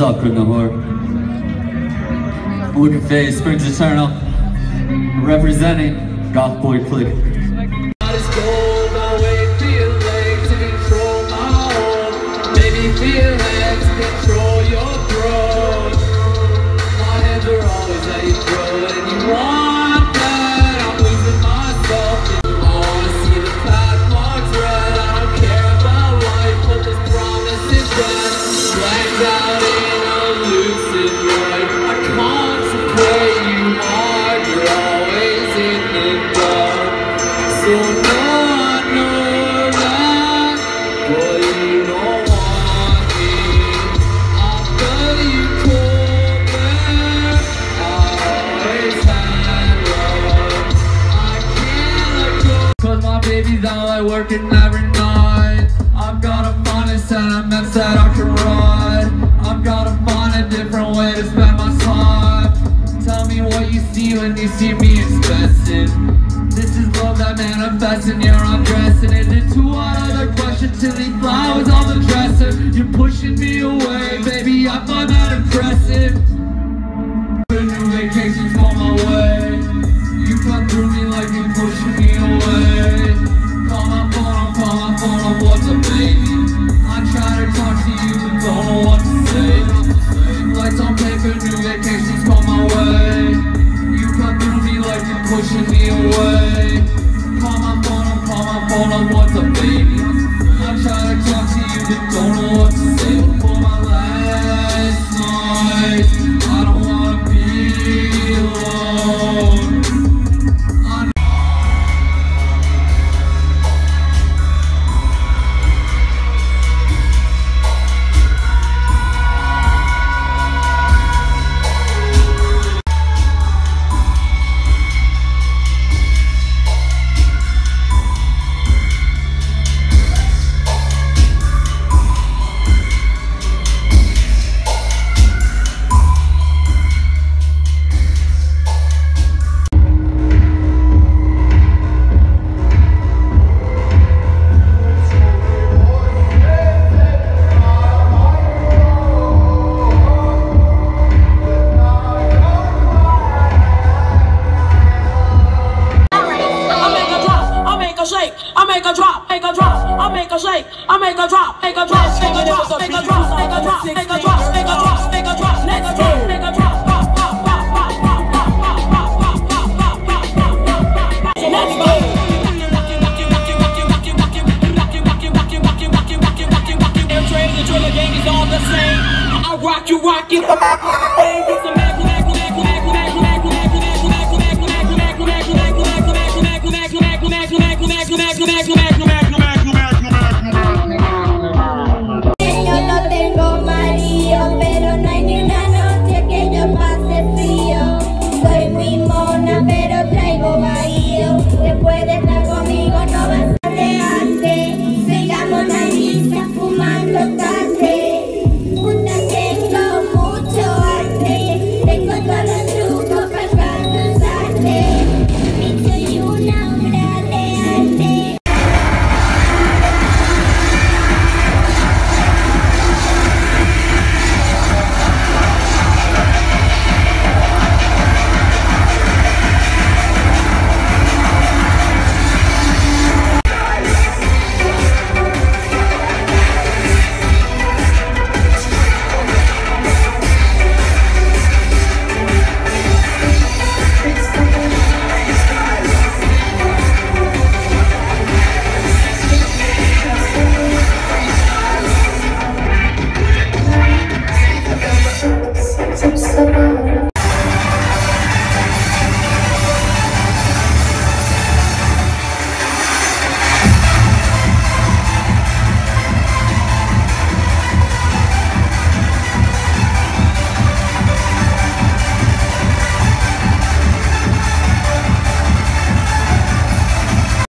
What's up, Nahor? Wicca Phase, Springs Eternal. Representing GothBoiClique. Baby's out like working every night. I've gotta find a sentiment that I can ride. I've gotta find a different way to spend my time. Tell me what you see when you see me expressing. This is love that manifests and you're undressing. Is it too hard? Other question to leave flowers on the dresser. You're pushing me away, baby. I find that impressive. Put new vacations make a shake, I make a drop, make a drop, make a drop, make a drop, make a drop, make a drop, make a drop, make a drop, make a drop, make a drop. pop, pop, pop, pop, pop, pop, pop, pop, pop, pop, pop, pop, pop, pop. Let's go. I rock you, rock it.